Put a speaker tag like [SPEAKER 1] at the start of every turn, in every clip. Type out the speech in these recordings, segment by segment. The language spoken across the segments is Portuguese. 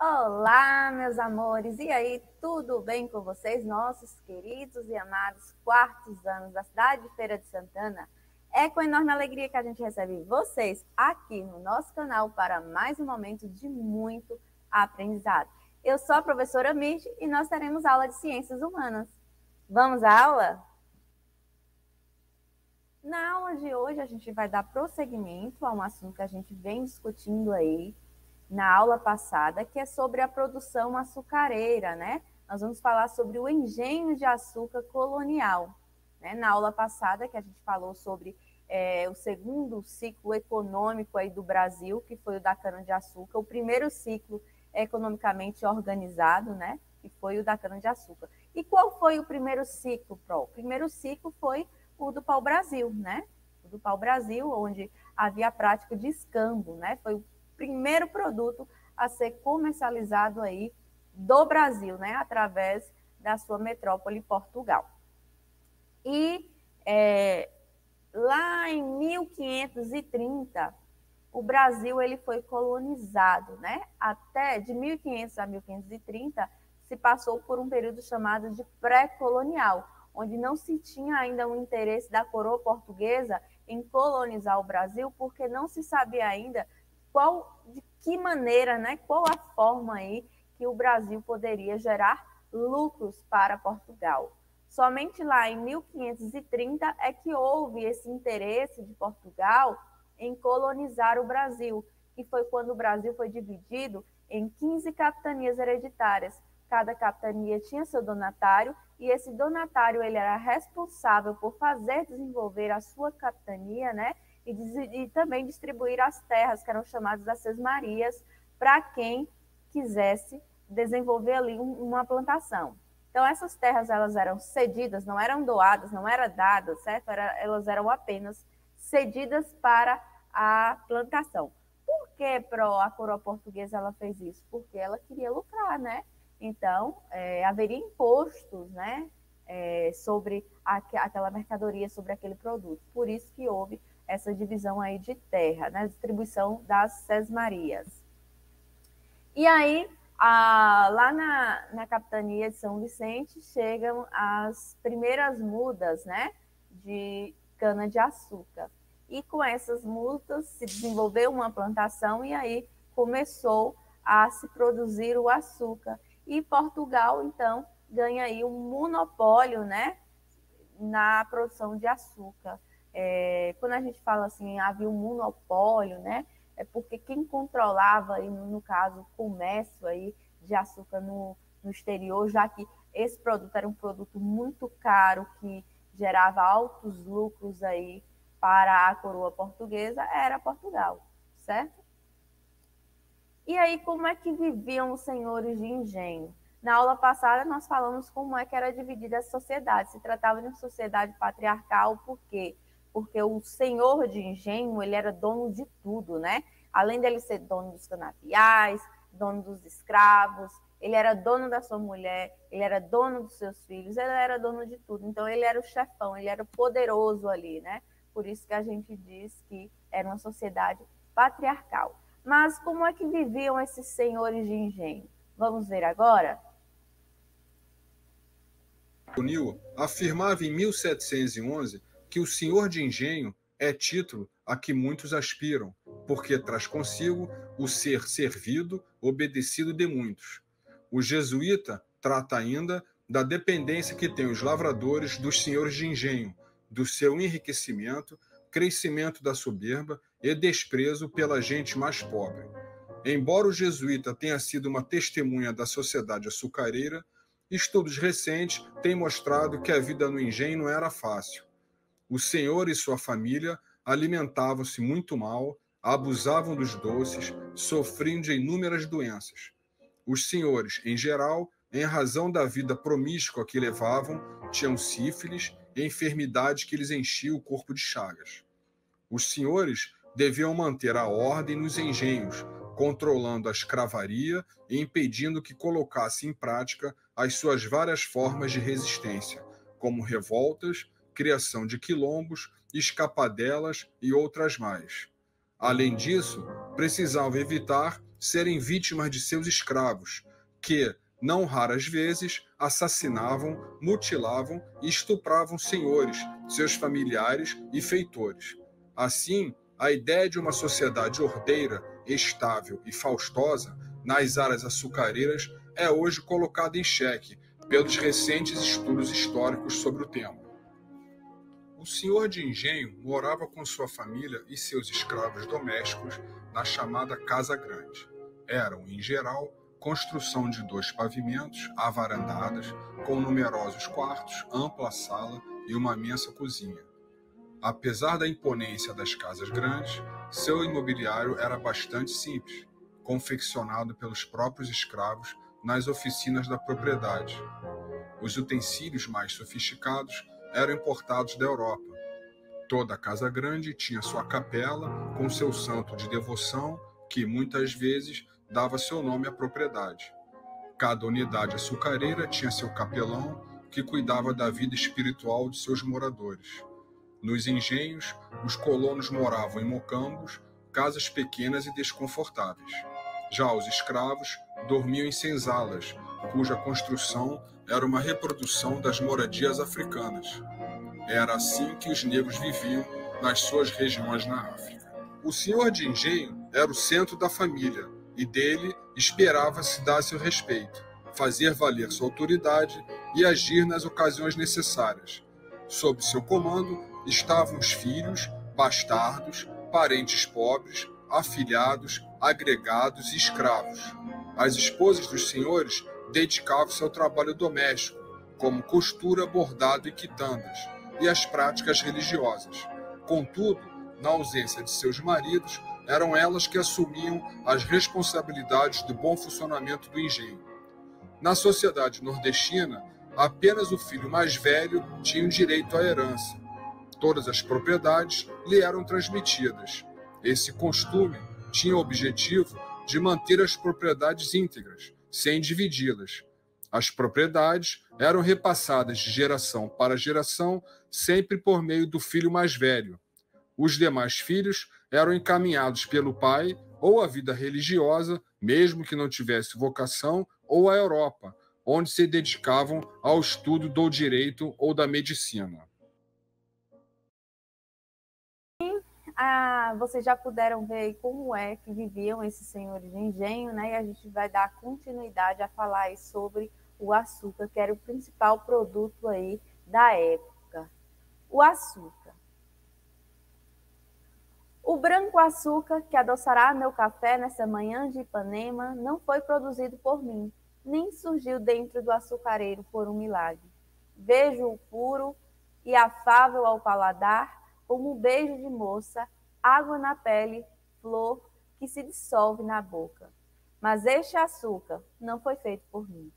[SPEAKER 1] Olá, meus amores! E aí, tudo bem com vocês, nossos queridos e amados quartos anos da cidade de Feira de Santana? É com enorme alegria que a gente recebe vocês aqui no nosso canal para mais um momento de muito aprendizado. Eu sou a professora Mirth e nós teremos aula de Ciências Humanas. Vamos à aula? Na aula de hoje, a gente vai dar prosseguimento a um assunto que a gente vem discutindo aí na aula passada, que é sobre a produção açucareira, né? Nós vamos falar sobre o engenho de açúcar colonial. Né? Na aula passada, que a gente falou sobre é, o segundo ciclo econômico aí do Brasil, que foi o da cana-de-açúcar, o primeiro ciclo economicamente organizado, né? Que foi o da cana-de-açúcar. E qual foi o primeiro ciclo, Pro? O primeiro ciclo foi o do pau-brasil, né? O do pau-brasil, onde havia a prática de escambo, né? Foi o primeiro produto a ser comercializado aí do Brasil, né, através da sua metrópole Portugal. E é, lá em 1530, o Brasil ele foi colonizado, né? Até de 1500 a 1530 se passou por um período chamado de pré-colonial, onde não se tinha ainda o interesse da coroa portuguesa em colonizar o Brasil, porque não se sabia ainda qual, de que maneira, né, qual a forma aí que o Brasil poderia gerar lucros para Portugal. Somente lá em 1530 é que houve esse interesse de Portugal em colonizar o Brasil, que foi quando o Brasil foi dividido em 15 capitanias hereditárias. Cada capitania tinha seu donatário e esse donatário ele era responsável por fazer desenvolver a sua capitania, né? e, e também distribuir as terras, que eram chamadas das sesmarias, para quem quisesse desenvolver ali uma plantação. Então, essas terras elas eram cedidas, não eram doadas, não eram dadas, certo? Era, elas eram apenas cedidas para a plantação. Por que pro, a coroa portuguesa ela fez isso? Porque ela queria lucrar, né? Então, é, haveria impostos, né? É, sobre a, aquela mercadoria, sobre aquele produto. Por isso que houve essa divisão aí de terra, né? Distribuição das sesmarias. E aí, a, lá na, na capitania de São Vicente, chegam as primeiras mudas, né? De cana-de-açúcar. E com essas mudas se desenvolveu uma plantação e aí começou a se produzir o açúcar. E Portugal, então, ganha aí um monopólio, né? Na produção de açúcar. É, quando a gente fala assim, havia um monopólio, né? É porque quem controlava, aí, no caso, o comércio aí de açúcar no, no exterior, já que esse produto era um produto muito caro, que gerava altos lucros aí para a coroa portuguesa, era Portugal, certo? E aí, como é que viviam os senhores de engenho? Na aula passada, nós falamos como é que era dividida a sociedade. Se tratava de uma sociedade patriarcal, por quê? porque o senhor de engenho, ele era dono de tudo, né? Além dele ser dono dos canaviais, dono dos escravos, ele era dono da sua mulher, ele era dono dos seus filhos, ele era dono de tudo. Então ele era o chefão, ele era poderoso ali, né? Por isso que a gente diz que era uma sociedade patriarcal. Mas como é que viviam esses senhores de engenho? Vamos ver agora?
[SPEAKER 2] O Nil afirmava em 1711 que o senhor de engenho é título a que muitos aspiram, porque traz consigo o ser servido, obedecido de muitos. O jesuíta trata ainda da dependência que têm os lavradores dos senhores de engenho, do seu enriquecimento, crescimento da soberba e desprezo pela gente mais pobre. Embora o jesuíta tenha sido uma testemunha da sociedade açucareira, estudos recentes têm mostrado que a vida no engenho não era fácil o senhor e sua família alimentavam-se muito mal, abusavam dos doces, sofriam de inúmeras doenças. Os senhores, em geral, em razão da vida promíscua que levavam, tinham sífilis e enfermidade que lhes enchia o corpo de chagas. Os senhores deviam manter a ordem nos engenhos, controlando a escravaria e impedindo que colocasse em prática as suas várias formas de resistência, como revoltas, criação de quilombos, escapadelas e outras mais. Além disso, precisavam evitar serem vítimas de seus escravos, que, não raras vezes, assassinavam, mutilavam e estupravam senhores, seus familiares e feitores. Assim, a ideia de uma sociedade ordeira, estável e faustosa nas áreas açucareiras é hoje colocada em xeque pelos recentes estudos históricos sobre o tema. O senhor de engenho morava com sua família e seus escravos domésticos na chamada Casa Grande. Eram, em geral, construção de dois pavimentos, avarandadas, com numerosos quartos, ampla sala e uma imensa cozinha. Apesar da imponência das casas grandes, seu imobiliário era bastante simples, confeccionado pelos próprios escravos nas oficinas da propriedade. Os utensílios mais sofisticados eram importados da Europa. Toda casa grande tinha sua capela com seu santo de devoção, que muitas vezes dava seu nome à propriedade. Cada unidade açucareira tinha seu capelão, que cuidava da vida espiritual de seus moradores. Nos engenhos, os colonos moravam em mocambos, casas pequenas e desconfortáveis. Já os escravos dormiam em senzalas, cuja construção era uma reprodução das moradias africanas. Era assim que os negros viviam nas suas regiões na África. O senhor de engenho era o centro da família e dele esperava-se dar seu respeito, fazer valer sua autoridade e agir nas ocasiões necessárias. Sob seu comando estavam os filhos, bastardos, parentes pobres, afilhados, agregados e escravos. As esposas dos senhores dedicavam-se ao trabalho doméstico, como costura, bordado e quitandas, e às práticas religiosas. Contudo, na ausência de seus maridos, eram elas que assumiam as responsabilidades do bom funcionamento do engenho. Na sociedade nordestina, apenas o filho mais velho tinha direito à herança. Todas as propriedades lhe eram transmitidas. Esse costume tinha o objetivo de manter as propriedades íntegras, sem dividi-las. As propriedades eram repassadas de geração para geração, sempre por meio do filho mais velho. Os demais filhos eram encaminhados pelo pai ou à vida religiosa, mesmo que não tivesse vocação, ou à Europa, onde se dedicavam ao estudo do direito ou da medicina.
[SPEAKER 1] Ah, vocês já puderam ver como é que viviam esses senhores de engenho, né? E a gente vai dar continuidade a falar sobre o açúcar, que era o principal produto aí da época. O açúcar. O branco açúcar que adoçará meu café nessa manhã de Ipanema não foi produzido por mim, nem surgiu dentro do açucareiro por um milagre. Vejo-o puro e afável ao paladar, como um beijo de moça, água na pele, flor que se dissolve na boca. Mas este açúcar não foi feito por mim.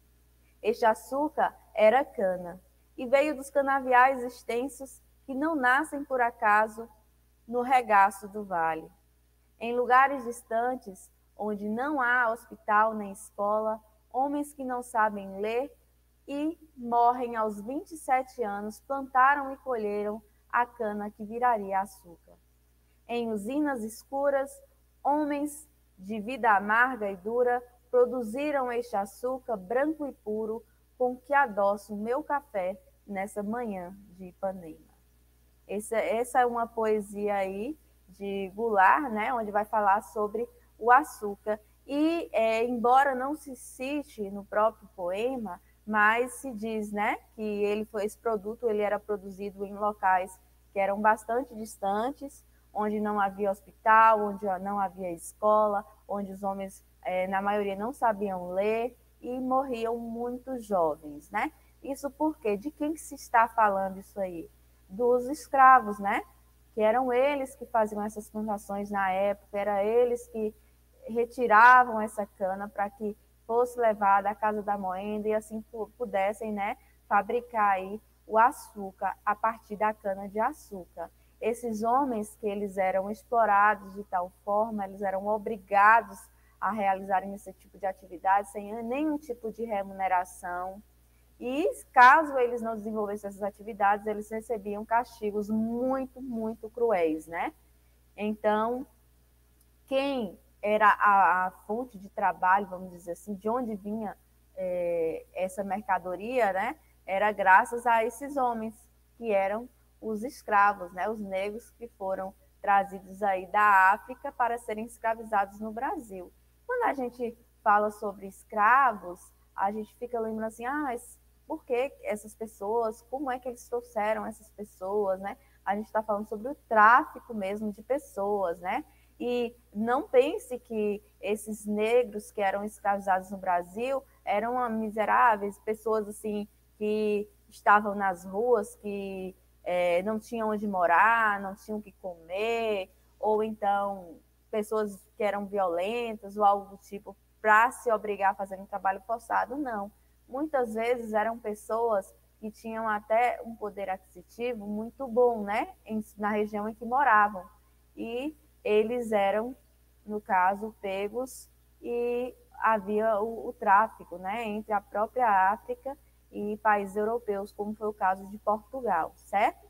[SPEAKER 1] Este açúcar era cana e veio dos canaviais extensos que não nascem por acaso no regaço do vale. Em lugares distantes, onde não há hospital nem escola, homens que não sabem ler e morrem aos 27 anos plantaram e colheram a cana que viraria açúcar. Em usinas escuras, homens de vida amarga e dura produziram este açúcar branco e puro com que adoço meu café nessa manhã de Ipanema. Essa, essa é uma poesia aí de Goulart, né, onde vai falar sobre o açúcar. E, é, embora não se cite no próprio poema, mas se diz, né, que ele foi esse produto, ele era produzido em locais que eram bastante distantes, onde não havia hospital, onde não havia escola, onde os homens, é, na maioria, não sabiam ler e morriam muito jovens, né? Isso porque de quem se está falando isso aí? Dos escravos, né? Que eram eles que faziam essas plantações na época, era eles que retiravam essa cana para que fosse levada à casa da moenda e assim pudessem, né, fabricar aí o açúcar a partir da cana de açúcar. Esses homens que eles eram explorados de tal forma, eles eram obrigados a realizarem esse tipo de atividade sem nenhum tipo de remuneração. E caso eles não desenvolvessem essas atividades, eles recebiam castigos muito, muito cruéis, né? Então, quem era a, a, fonte de trabalho, vamos dizer assim, de onde vinha é, essa mercadoria, né? Era graças a esses homens que eram os escravos, né? Os negros que foram trazidos aí da África para serem escravizados no Brasil. Quando a gente fala sobre escravos, a gente fica lembrando assim, ah, por que essas pessoas, como é que eles trouxeram essas pessoas, né? A gente está falando sobre o tráfico mesmo de pessoas, né? E não pense que esses negros que eram escravizados no Brasil eram miseráveis, pessoas assim que estavam nas ruas, que é, não tinham onde morar, não tinham o que comer, ou então pessoas que eram violentas ou algo do tipo para se obrigar a fazer um trabalho forçado, não. Muitas vezes eram pessoas que tinham até um poder aquisitivo muito bom, né, em, na região em que moravam. E eles eram, no caso, pegos e havia o, o tráfico, né, entre a própria África e países europeus, como foi o caso de Portugal, certo?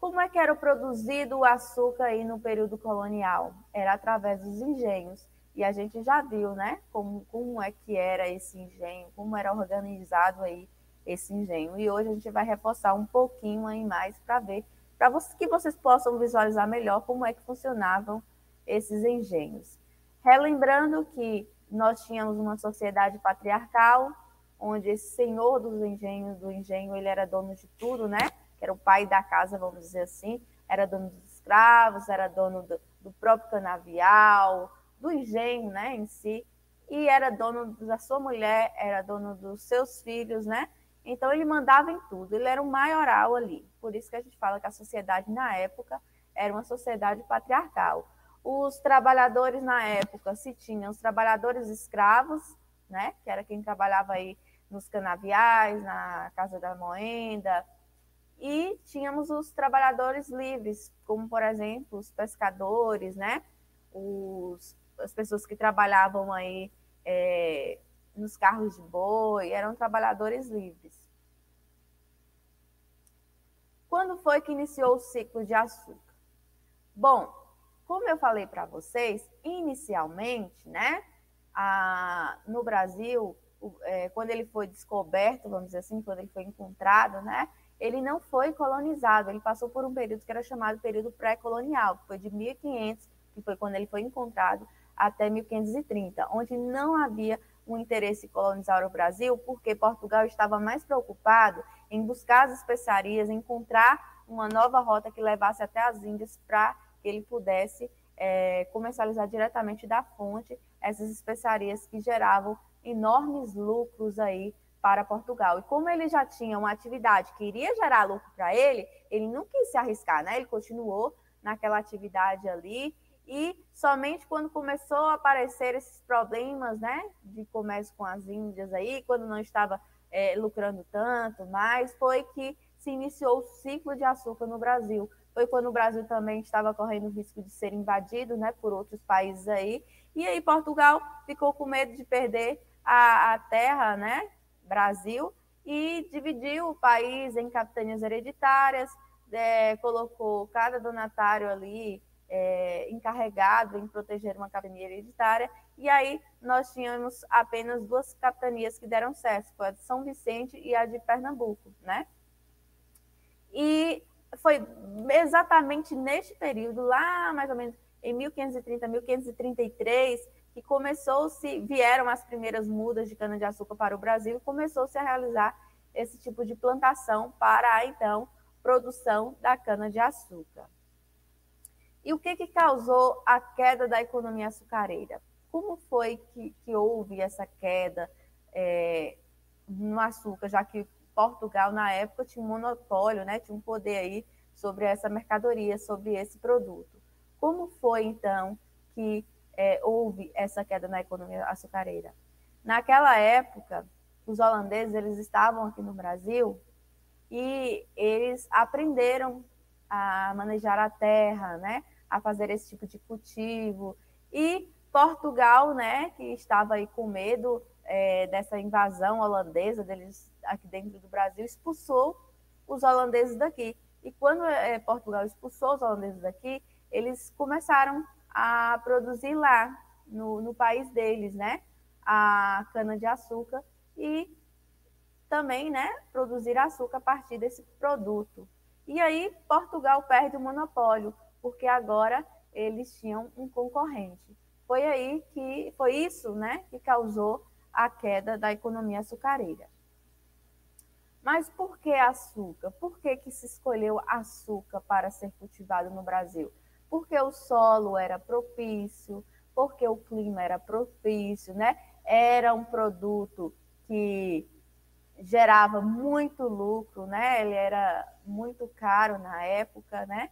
[SPEAKER 1] Como é que era produzido o açúcar aí no período colonial? Era através dos engenhos. E a gente já viu, né, como, como é que era esse engenho, como era organizado aí esse engenho. E hoje a gente vai reforçar um pouquinho aí mais para ver, para que vocês possam visualizar melhor como é que funcionavam esses engenhos. Relembrando que nós tínhamos uma sociedade patriarcal, onde esse senhor dos engenhos, do engenho, ele era dono de tudo, né? Era o pai da casa, vamos dizer assim, era dono dos escravos, era dono do, do próprio canavial, do engenho, né, em si, e era dono da sua mulher, era dono dos seus filhos, né? Então ele mandava em tudo, ele era um maioral ali. Por isso que a gente fala que a sociedade na época era uma sociedade patriarcal. Os trabalhadores na época se tinham os trabalhadores escravos, né, que era quem trabalhava aí nos canaviais, na Casa da Moenda, e tínhamos os trabalhadores livres, como, por exemplo, os pescadores, né? Os, as pessoas que trabalhavam aí é, nos carros de boi, eram trabalhadores livres. Quando foi que iniciou o ciclo de açúcar? Bom, como eu falei para vocês, inicialmente, né, a, no Brasil, é, quando ele foi descoberto, vamos dizer assim, quando ele foi encontrado, né, ele não foi colonizado, ele passou por um período que era chamado período pré-colonial, que foi de 1500, que foi quando ele foi encontrado, até 1530, onde não havia um interesse em colonizar o Brasil, porque Portugal estava mais preocupado em buscar as especiarias, encontrar uma nova rota que levasse até as Índias para que ele pudesse é, comercializar diretamente da fonte essas especiarias que geravam enormes lucros aí para Portugal. E como ele já tinha uma atividade que iria gerar lucro para ele, ele não quis se arriscar, né? Ele continuou naquela atividade ali e somente quando começou a aparecer esses problemas, né, de comércio com as Índias aí, quando não estava é, lucrando tanto, mais foi que se iniciou o ciclo de açúcar no Brasil. Foi quando o Brasil também estava correndo o risco de ser invadido, né, por outros países aí. E aí Portugal ficou com medo de perder a, a terra, né, Brasil, e dividiu o país em capitanias hereditárias, é, colocou cada donatário ali é, encarregado em proteger uma capitania hereditária, e aí nós tínhamos apenas duas capitanias que deram certo, foi a de São Vicente e a de Pernambuco, né? E foi exatamente neste período, lá mais ou menos em 1530, 1533, que começou-se, vieram as primeiras mudas de cana-de-açúcar para o Brasil e começou-se a realizar esse tipo de plantação para então, produção da cana-de-açúcar. E o que, que causou a queda da economia açucareira? Como foi que, que houve essa queda é, no açúcar, já que Portugal, na época, tinha um monopólio, né, tinha um poder aí sobre essa mercadoria, sobre esse produto. Como foi, então, que é, houve essa queda na economia açucareira? Naquela época, os holandeses eles estavam aqui no Brasil e eles aprenderam a manejar a terra, né? A fazer esse tipo de cultivo. E Portugal, né, que estava aí com medo é, dessa invasão holandesa deles aqui dentro do Brasil, expulsou os holandeses daqui. E quando é, Portugal expulsou os holandeses daqui, eles começaram a produzir lá, no, no país deles, né? A cana-de-açúcar e também, né, produzir açúcar a partir desse produto. E aí Portugal perde o monopólio, porque agora eles tinham um concorrente. Foi aí que foi isso, né, que causou a queda da economia açucareira. Mas por que açúcar? Por que, que se escolheu açúcar para ser cultivado no Brasil? Porque o solo era propício, porque o clima era propício, né? Era um produto que gerava muito lucro, né? Ele era muito caro na época, né?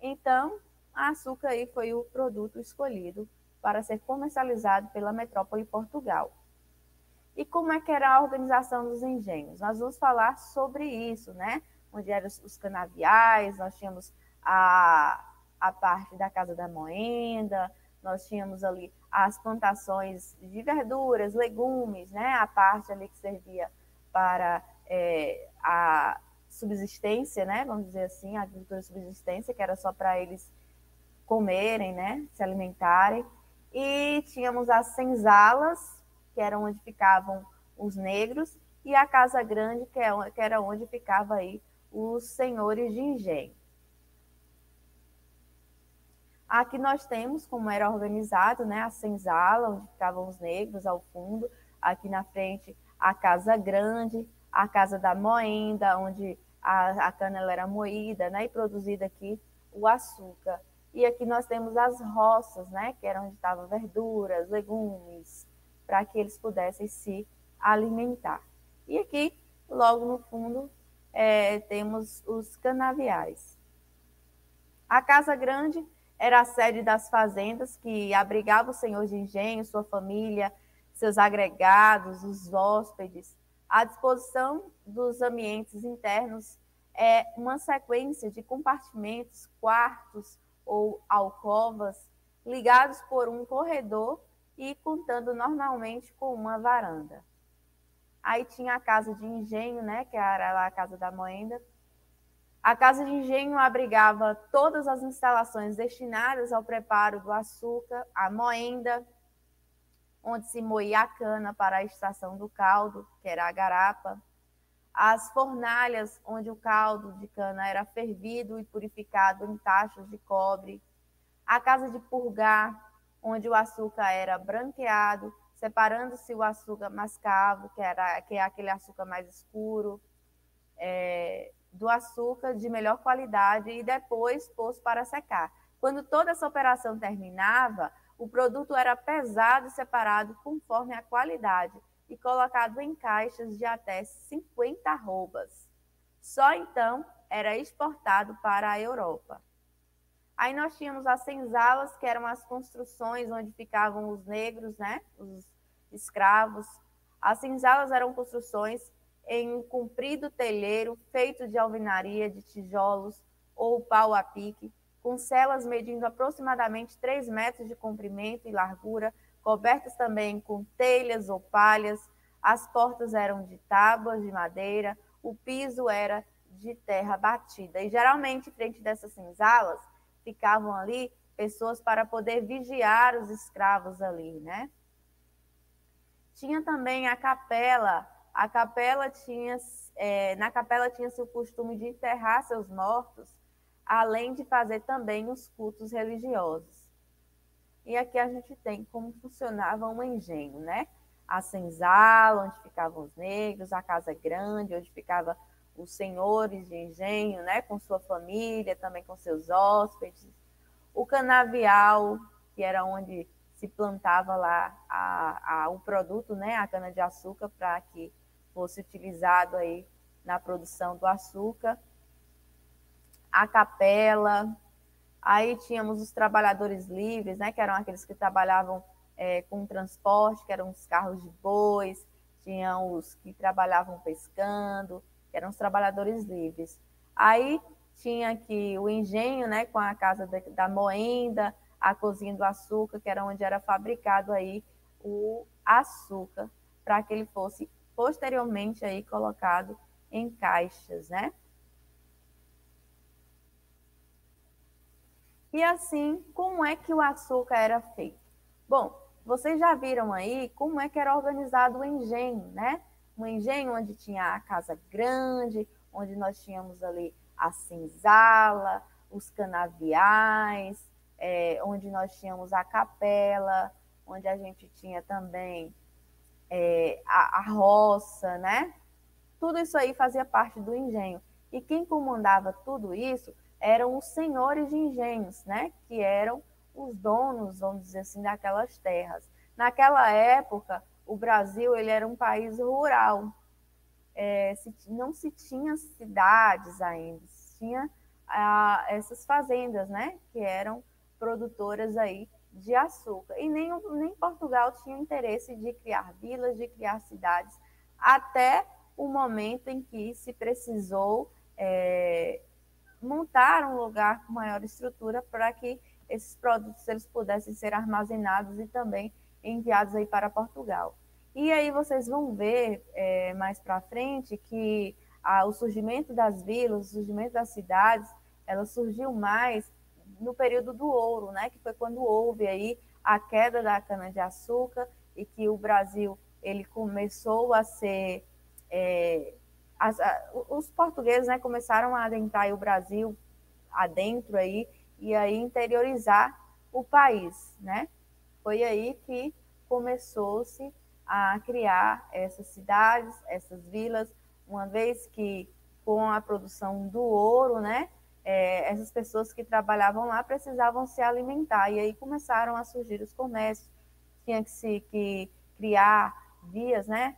[SPEAKER 1] Então, a açúcar aí foi o produto escolhido para ser comercializado pela metrópole Portugal. E como é que era a organização dos engenhos? Nós vamos falar sobre isso, né? Onde eram os canaviais, nós tínhamos a, a parte da Casa da Moenda, nós tínhamos ali as plantações de verduras, legumes, né? A parte ali que servia para é, a subsistência, né? Vamos dizer assim, a agricultura de subsistência, que era só para eles comerem, né? Se alimentarem. E tínhamos as senzalas, que era onde ficavam os negros, e a Casa Grande, que, é, que era onde ficava aí os senhores de engenho. Aqui nós temos como era organizado, né, a senzala, onde ficavam os negros ao fundo, aqui na frente a Casa Grande, a Casa da Moenda, onde a, a cana era moída, né, e produzida aqui o açúcar. E aqui nós temos as roças, né, que era onde estavam verduras, legumes, para que eles pudessem se alimentar. E aqui, logo no fundo, é, temos os canaviais. A Casa Grande era a sede das fazendas que abrigava o senhor de engenho, sua família, seus agregados, os hóspedes. A disposição dos ambientes internos é uma sequência de compartimentos, quartos ou alcovas ligados por um corredor e contando normalmente com uma varanda. Aí tinha a casa de engenho, né, que era lá a casa da moenda. A casa de engenho abrigava todas as instalações destinadas ao preparo do açúcar, a moenda, onde se moía a cana para a extração do caldo, que era a garapa, as fornalhas, onde o caldo de cana era fervido e purificado em tachos de cobre, a casa de purgar, onde o açúcar era branqueado, separando-se o açúcar mascavo, que, era, que é aquele açúcar mais escuro, é, do açúcar de melhor qualidade e depois posto para secar. Quando toda essa operação terminava, o produto era pesado e separado conforme a qualidade e colocado em caixas de até 50 arrobas. Só então era exportado para a Europa. Aí nós tínhamos as senzalas, que eram as construções onde ficavam os negros, né? Os escravos. As senzalas eram construções em um comprido telheiro feito de alvenaria de tijolos ou pau a pique, com celas medindo aproximadamente 3 metros de comprimento e largura, cobertas também com telhas ou palhas. As portas eram de tábuas de madeira, o piso era de terra batida. E geralmente, frente dessas senzalas, ficavam ali pessoas para poder vigiar os escravos ali, né? Tinha também a capela. A capela tinha, é, na capela tinha-se o costume de enterrar seus mortos, além de fazer também os cultos religiosos. E aqui a gente tem como funcionava um engenho, né? A senzala, onde ficavam os negros, a casa grande, onde ficava os senhores de engenho, né, com sua família, também com seus hóspedes, o canavial, que era onde se plantava lá a, a, o produto, né, a cana-de-açúcar, para que fosse utilizado aí na produção do açúcar, a capela, aí tínhamos os trabalhadores livres, né, que eram aqueles que trabalhavam é, com transporte, que eram os carros de bois, tinham os que trabalhavam pescando, que eram os trabalhadores livres. Aí tinha aqui o engenho, né, com a casa da, da moenda, a cozinha do açúcar, que era onde era fabricado aí o açúcar, para que ele fosse posteriormente aí colocado em caixas, né? E assim, como é que o açúcar era feito? Bom, vocês já viram aí como é que era organizado o engenho, né? Um engenho onde tinha a casa grande, onde nós tínhamos ali a senzala, os canaviais, é, onde nós tínhamos a capela, onde a gente tinha também é, a, a roça, né? Tudo isso aí fazia parte do engenho. E quem comandava tudo isso eram os senhores de engenhos, né? Que eram os donos, vamos dizer assim, daquelas terras. Naquela época, o Brasil ele era um país rural. É, se, não se tinha cidades ainda, se tinha essas fazendas, né? Que eram produtoras aí de açúcar. E nem, nem Portugal tinha interesse de criar vilas, de criar cidades, até o momento em que se precisou é, montar um lugar com maior estrutura para que esses produtos eles pudessem ser armazenados e também enviados aí para Portugal. E aí vocês vão ver é, mais para frente que a, o surgimento das vilas, o surgimento das cidades, ela surgiu mais no período do ouro, né, que foi quando houve aí a queda da cana-de-açúcar e que o Brasil ele começou a ser é, as, a, os portugueses né, começaram a adentrar o Brasil adentro aí e aí interiorizar o país, né? Foi aí que começou-se a criar essas cidades, essas vilas, uma vez que com a produção do ouro, né, é, essas pessoas que trabalhavam lá precisavam se alimentar e aí começaram a surgir os comércios, tinha que se que criar vias, né,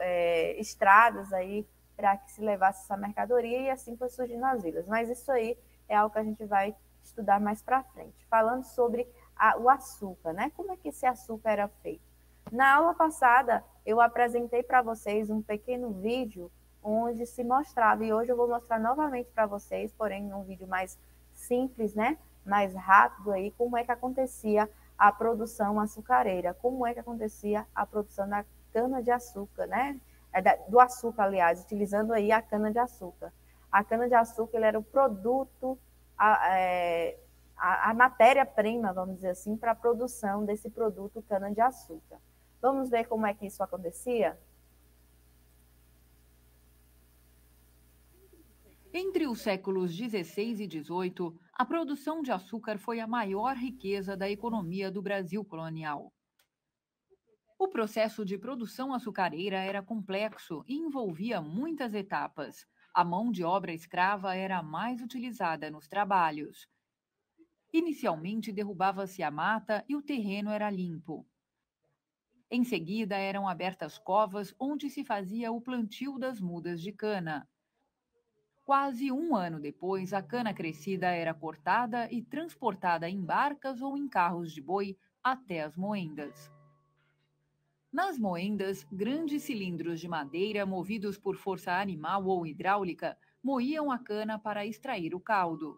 [SPEAKER 1] é, estradas aí para que se levasse essa mercadoria e assim foi surgindo as vilas. Mas isso aí é algo que a gente vai estudar mais para frente. Falando sobre a, o açúcar, né? Como é que esse açúcar era feito? Na aula passada, eu apresentei para vocês um pequeno vídeo onde se mostrava, e hoje eu vou mostrar novamente para vocês, porém um vídeo mais simples, né? Mais rápido aí, como é que acontecia a produção açucareira, como é que acontecia a produção da cana-de-açúcar, né? É do açúcar, aliás, utilizando aí a cana-de-açúcar. A cana-de-açúcar era o produto, a, é, a, a matéria-prima, vamos dizer assim, para a produção desse produto cana-de-açúcar. Vamos ver como é que isso acontecia?
[SPEAKER 3] Entre os séculos XVI e XVIII, a produção de açúcar foi a maior riqueza da economia do Brasil colonial. O processo de produção açucareira era complexo e envolvia muitas etapas. A mão de obra escrava era a mais utilizada nos trabalhos. Inicialmente derrubava-se a mata e o terreno era limpo. Em seguida eram abertas covas onde se fazia o plantio das mudas de cana. Quase um ano depois, a cana crescida era cortada e transportada em barcas ou em carros de boi até as moendas. Nas moendas, grandes cilindros de madeira movidos por força animal ou hidráulica moíam a cana para extrair o caldo.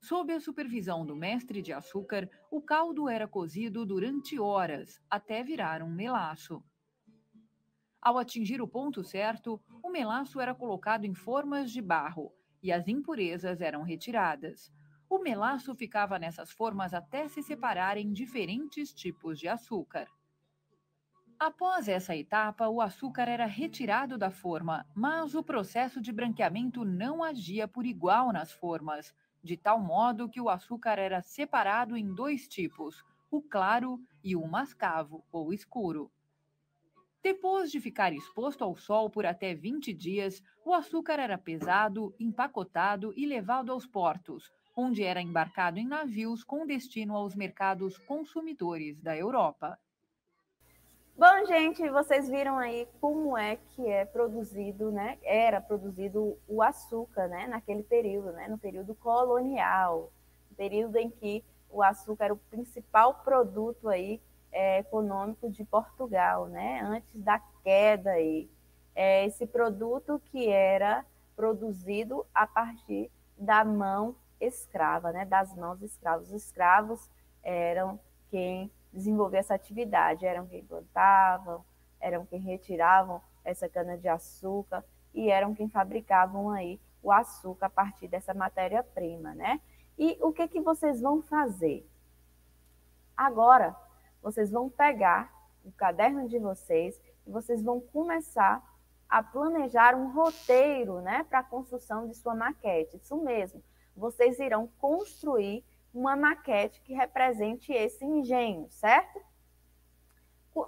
[SPEAKER 3] Sob a supervisão do mestre de açúcar, o caldo era cozido durante horas, até virar um melaço. Ao atingir o ponto certo, o melaço era colocado em formas de barro e as impurezas eram retiradas. O melaço ficava nessas formas até se separar em diferentes tipos de açúcar. Após essa etapa, o açúcar era retirado da forma, mas o processo de branqueamento não agia por igual nas formas, de tal modo que o açúcar era separado em dois tipos, o claro e o mascavo, ou escuro. Depois de ficar exposto ao sol por até 20 dias, o açúcar era pesado, empacotado e levado aos portos, onde era embarcado em navios com destino aos mercados consumidores da Europa.
[SPEAKER 1] Bom, gente, vocês viram aí como é que é produzido, né? Era produzido o açúcar, né? Naquele período, né? No período colonial, período em que o açúcar era o principal produto aí é, econômico de Portugal, né? Antes da queda aí, é esse produto que era produzido a partir da mão escrava, né? Das mãos escravos. Os escravos eram quem desenvolver essa atividade. Eram quem plantavam, eram quem retiravam essa cana-de-açúcar e eram quem fabricavam aí o açúcar a partir dessa matéria-prima, né? E o que, que vocês vão fazer? Agora, vocês vão pegar o caderno de vocês e vocês vão começar a planejar um roteiro né, para a construção de sua maquete. Isso mesmo, vocês irão construir uma maquete que represente esse engenho, certo?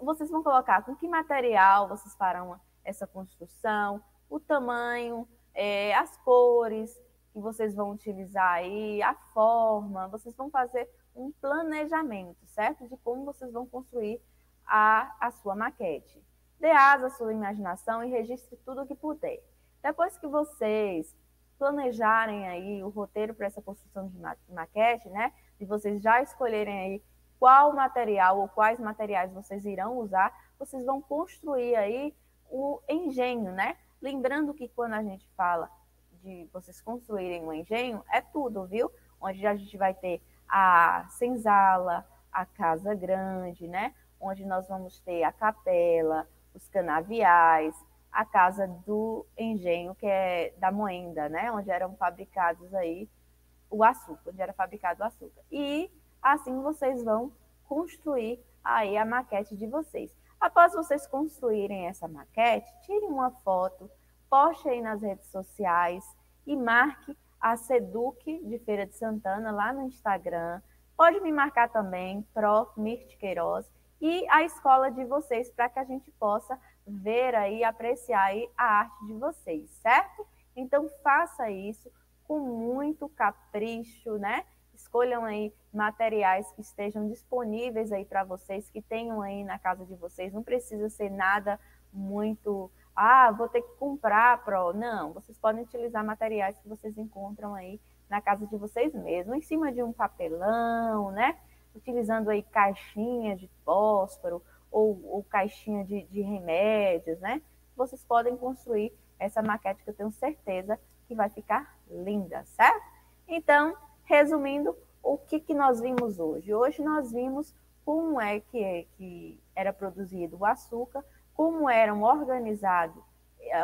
[SPEAKER 1] Vocês vão colocar com que material vocês farão essa construção, o tamanho, é, as cores que vocês vão utilizar aí, a forma, vocês vão fazer um planejamento, certo? De como vocês vão construir a, a sua maquete. Dê asa à sua imaginação e registre tudo o que puder. Depois que vocês planejarem aí o roteiro para essa construção de maquete, né? E vocês já escolherem aí qual material ou quais materiais vocês irão usar, vocês vão construir aí o engenho, né? Lembrando que quando a gente fala de vocês construírem um engenho, é tudo, viu? Onde a gente vai ter a senzala, a casa grande, né? Onde nós vamos ter a capela, os canaviais, a casa do engenho, que é da moenda, né? Onde eram fabricados aí o açúcar, onde era fabricado o açúcar. E assim vocês vão construir aí a maquete de vocês. Após vocês construírem essa maquete, tire uma foto, poste aí nas redes sociais e marque a Seduc de Feira de Santana lá no Instagram. Pode me marcar também, Prof. Mirte Queiroz, e a escola de vocês, para que a gente possa ver aí, apreciar aí a arte de vocês, certo? Então faça isso com muito capricho, né? Escolham aí materiais que estejam disponíveis aí para vocês, que tenham aí na casa de vocês. Não precisa ser nada muito, ah, vou ter que comprar pro. Não, vocês podem utilizar materiais que vocês encontram aí na casa de vocês mesmos, em cima de um papelão, né? utilizando aí caixinha de fósforo ou, ou caixinha de, de remédios, né? Vocês podem construir essa maquete que eu tenho certeza que vai ficar linda, certo? Então, resumindo, o que, que nós vimos hoje? Hoje nós vimos como é que, é que era produzido o açúcar, como eram organizado,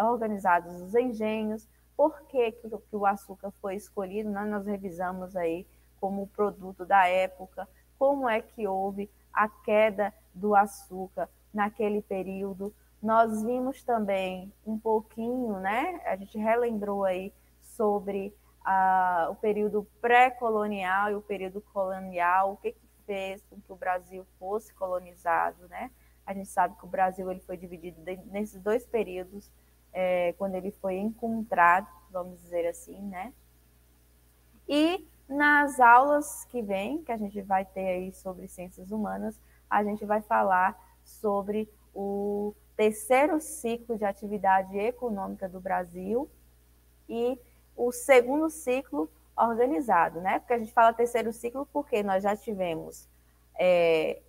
[SPEAKER 1] organizados os engenhos, por que, que, que o açúcar foi escolhido, né? nós revisamos aí como produto da época, como é que houve a queda do açúcar naquele período. Nós vimos também um pouquinho, né? A gente relembrou aí sobre o período pré-colonial e o período colonial, o que, que fez com que o Brasil fosse colonizado, né? A gente sabe que o Brasil ele foi dividido nesses dois períodos, é, quando ele foi encontrado, vamos dizer assim, né? E nas aulas que vem, que a gente vai ter aí sobre ciências humanas, a gente vai falar sobre o terceiro ciclo de atividade econômica do Brasil e o segundo ciclo organizado, né? Porque a gente fala terceiro ciclo porque nós já tivemos é,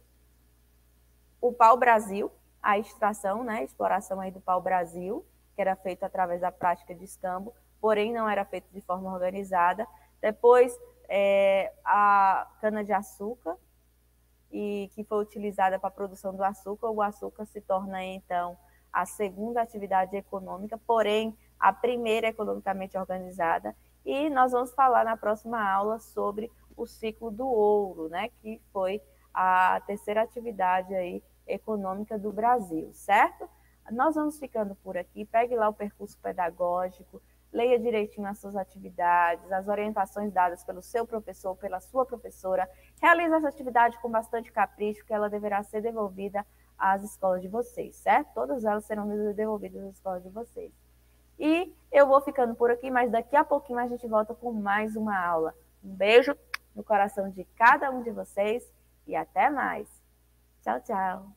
[SPEAKER 1] o pau-brasil, a extração, né? A exploração aí do pau-brasil, que era feito através da prática de escambo, porém não era feito de forma organizada. Depois, é, a cana-de-açúcar, e que foi utilizada para a produção do açúcar. O açúcar se torna, então, a segunda atividade econômica, porém, a primeira economicamente organizada. E nós vamos falar na próxima aula sobre o ciclo do ouro, né, que foi a terceira atividade aí econômica do Brasil, certo? Nós vamos ficando por aqui. Pegue lá o percurso pedagógico, leia direitinho as suas atividades, as orientações dadas pelo seu professor, pela sua professora. Realize essa atividade com bastante capricho, que ela deverá ser devolvida às escolas de vocês, certo? Todas elas serão devolvidas às escolas de vocês. E eu vou ficando por aqui, mas daqui a pouquinho a gente volta com mais uma aula. Um beijo no coração de cada um de vocês e até mais. Tchau, tchau.